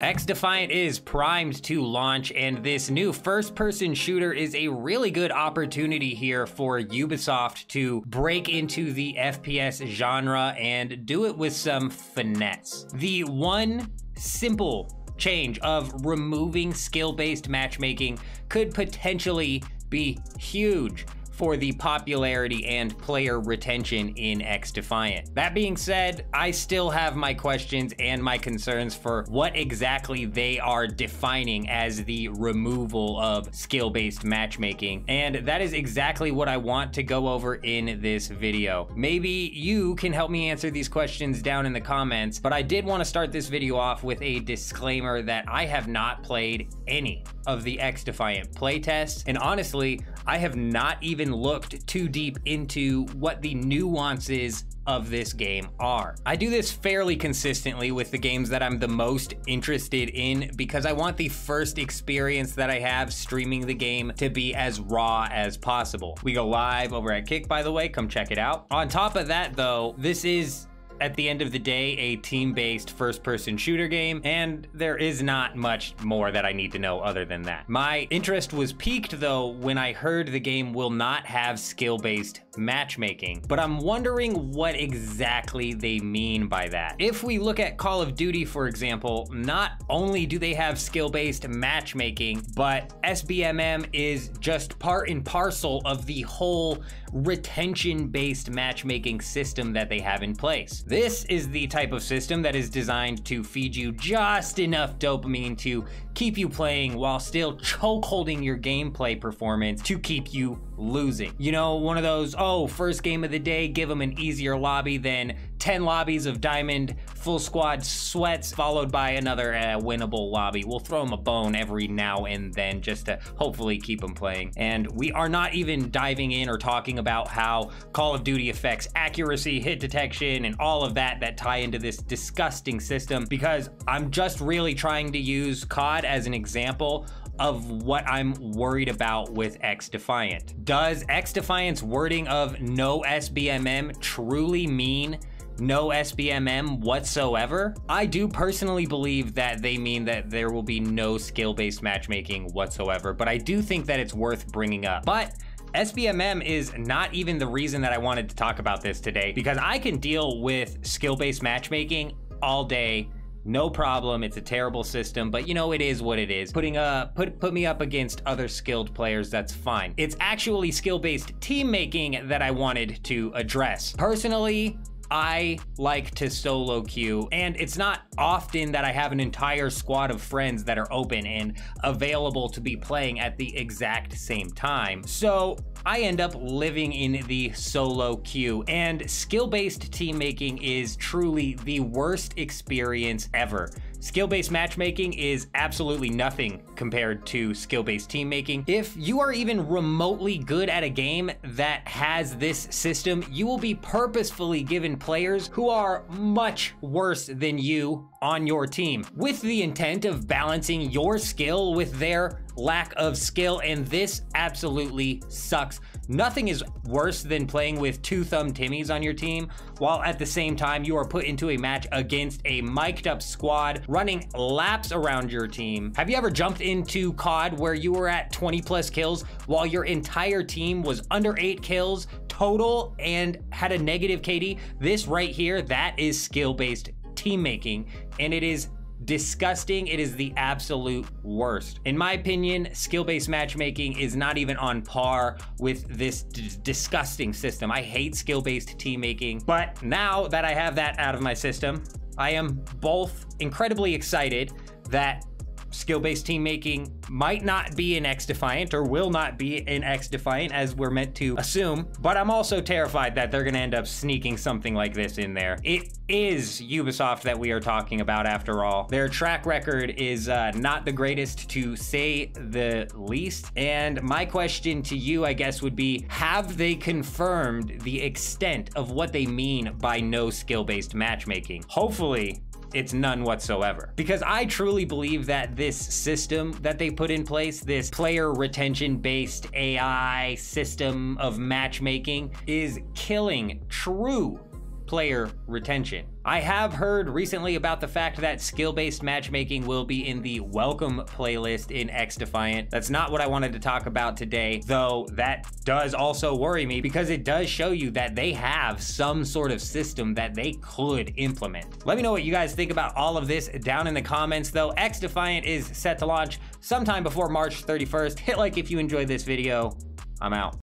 XDefiant is primed to launch, and this new first person shooter is a really good opportunity here for Ubisoft to break into the FPS genre and do it with some finesse. The one simple change of removing skill based matchmaking could potentially be huge for the popularity and player retention in XDefiant. That being said, I still have my questions and my concerns for what exactly they are defining as the removal of skill-based matchmaking, and that is exactly what I want to go over in this video. Maybe you can help me answer these questions down in the comments, but I did want to start this video off with a disclaimer that I have not played any of the XDefiant playtests, and honestly, I have not even looked too deep into what the nuances of this game are. I do this fairly consistently with the games that I'm the most interested in because I want the first experience that I have streaming the game to be as raw as possible. We go live over at Kick, by the way, come check it out. On top of that though, this is at the end of the day a team-based first-person shooter game, and there is not much more that I need to know other than that. My interest was piqued though when I heard the game will not have skill-based matchmaking, but I'm wondering what exactly they mean by that. If we look at Call of Duty, for example, not only do they have skill-based matchmaking, but SBMM is just part and parcel of the whole retention-based matchmaking system that they have in place. This is the type of system that is designed to feed you just enough dopamine to keep you playing while still choke holding your gameplay performance to keep you losing. You know, one of those, oh, first game of the day, give them an easier lobby than 10 lobbies of diamond full squad sweats followed by another uh, winnable lobby. We'll throw them a bone every now and then just to hopefully keep them playing. And we are not even diving in or talking about how Call of Duty affects accuracy, hit detection, and all of that that tie into this disgusting system because I'm just really trying to use COD as an example of what I'm worried about with XDefiant. Does XDefiant's wording of no SBMM truly mean no SBMM whatsoever? I do personally believe that they mean that there will be no skill-based matchmaking whatsoever, but I do think that it's worth bringing up. But SBMM is not even the reason that I wanted to talk about this today because I can deal with skill-based matchmaking all day no problem. It's a terrible system, but you know, it is what it is. Putting uh put put me up against other skilled players, that's fine. It's actually skill-based team making that I wanted to address. Personally, I like to solo queue, and it's not often that I have an entire squad of friends that are open and available to be playing at the exact same time. So I end up living in the solo queue, and skill-based team making is truly the worst experience ever. Skill-based matchmaking is absolutely nothing compared to skill-based team making. If you are even remotely good at a game that has this system, you will be purposefully given players who are much worse than you on your team with the intent of balancing your skill with their lack of skill, and this absolutely sucks. Nothing is worse than playing with two thumb Timmys on your team, while at the same time you are put into a match against a mic'd up squad running laps around your team. Have you ever jumped into COD where you were at 20 plus kills while your entire team was under eight kills total and had a negative KD? This right here, that is skill-based team making, and it is disgusting. It is the absolute worst. In my opinion, skill-based matchmaking is not even on par with this disgusting system. I hate skill-based team making, but now that I have that out of my system, I am both incredibly excited that skill-based team making might not be in XDefiant or will not be in XDefiant as we're meant to assume, but I'm also terrified that they're gonna end up sneaking something like this in there. It is Ubisoft that we are talking about after all. Their track record is uh, not the greatest to say the least. And my question to you, I guess, would be, have they confirmed the extent of what they mean by no skill-based matchmaking? Hopefully, it's none whatsoever. Because I truly believe that this system that they put in place, this player retention based AI system of matchmaking, is killing true player retention. I have heard recently about the fact that skill-based matchmaking will be in the welcome playlist in XDefiant. That's not what I wanted to talk about today, though that does also worry me because it does show you that they have some sort of system that they could implement. Let me know what you guys think about all of this down in the comments though. XDefiant is set to launch sometime before March 31st. Hit like if you enjoyed this video. I'm out.